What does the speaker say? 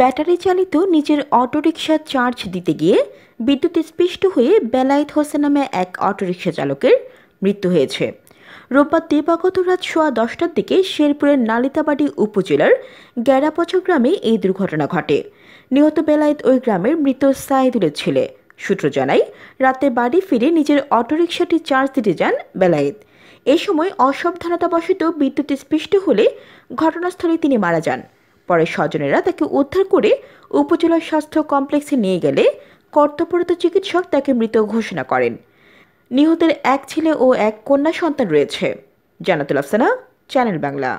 Battery চালিত নিজের autorickshaw charge দিতে গিয়ে বিদ্যুৎ স্পৃষ্ট হয়ে বেলায়েত হোসেন নামে এক অটোরিকশা চালকের মৃত্যু হয়েছে। রোববার দিবাগত রাত সোয়া দশটার দিকে শেরপুরের নালিতাবাড়ি উপজেলার গ্যারাপচা গ্রামে এই দুর্ঘটনা ঘটে। নিহত বেলায়েত ওই গ্রামের মৃত সাইদুলের ছেলে। সূত্র জানায়, রাতে বাড়ি ফিরে নিজের অটোরিকশাটি চার্জ দিতে যান বেলায়েত। এ সময় অসাবধানতাবশত বিদ্যুৎ স্পৃষ্ট হলে ঘটনাস্থলে তিনি মারা যান। পরে স্বজনেরা তাকে উদ্ধার করে উপজেলা স্বাস্থ্য কমপ্লেক্সে নিয়ে গেলে কর্তব্যরত চিকিৎসক তাকে মৃত ঘোষণা করেন। নিহতের এক ছেলে ও এক কন্যা সন্তান রয়েছে। জানাতুল আফসানা, চ্যানেল বাংলা।